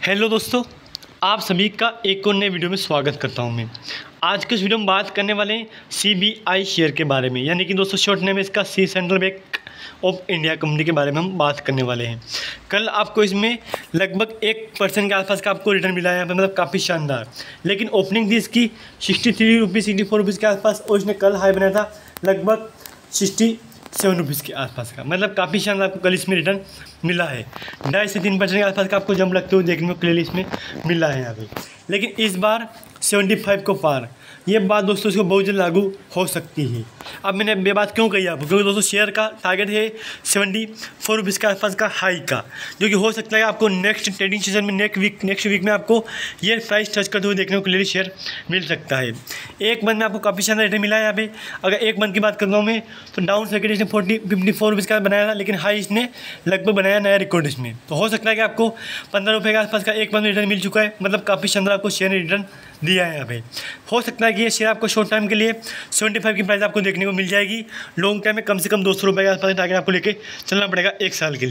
Hello दोस्तों, आप सभी का एक और नए वीडियो में स्वागत करता हूँ मैं। आज के इस वीडियो में बात करने वाले हैं सी बी आई शेयर के बारे में। यानी कि दोस्तों शॉर्ट नेम इसका C central bank of India company के बारे में हम बात करने वाले हैं। कल आपको इसमें लगभग एक परसेंट के आसपास का आपको रिटर्न मिला है मतलब काफ़ी शानदार। लेकिन ओपनिंग थी इसकी sixty three rupees sixty four rupees के आसपास और इसने कल हाई बनाया था, लगभग सिक्सटी सेवन रुपीज़ के आसपास का। मतलब काफ़ी शानदार आपको कल इसमें रिटर्न मिला है। ढाई से तीन परसेंट के आसपास का आपको जम लगते हुए देखने को क्लियर इसमें मिला है यहाँ पे। लेकिन इस बार सेवेंटी फाइव को पार। ये बात दोस्तों इसको बहुत जल्द लागू हो सकती है। अब मैंने ये बात क्यों कही आपको? क्योंकि दोस्तों शेयर का टारगेट है सेवेंटी फोर रुपीज़ के आसपास का हाई का, जो कि हो सकता है आपको नेक्स्ट ट्रेडिंग सीज़न में नेक्स्ट वीक नेक्स्ट वीक में आपको ये प्राइस टच करते हुए देखने को क्लियरली शेयर मिल सकता है। एक मंथ में आपको काफ़ी शानदार रेट मिला है यहाँ पे। अगर एक मंथ की बात करता हूँ मैं तो डाउन सर्किट इसने फोर्टी फिफ्टी फोर रुपीज़ का बनाया था, लेकिन हाई इसने लगभग बनाया नया रिकॉर्ड इसमें। तो हो सकता है कि आपको पंद्रह रुपये के आसपास का एक मंथ रिटर्न मिल चुका है मतलब काफ़ी शानदार आपको शेयर रिटर्न दिया है पे हो सकता है कि ये शेयर आपको शॉर्ट टाइम के लिए सेवेंटी फाइव की प्राइस आपको देखने को मिल जाएगी। लॉन्ग टाइम में कम से कम दो सौ रुपये के आसपास टारगेट आपको लेके चलना पड़ेगा एक साल के लिए।